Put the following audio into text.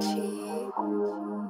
Versace.